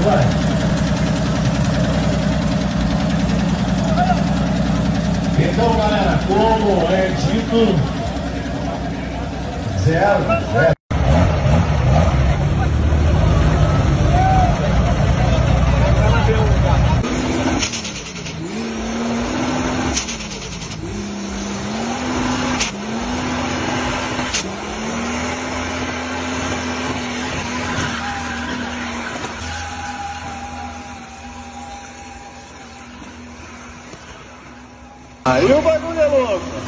vai. Então, galera, como é dito, zero. Aí o bagulho é louco.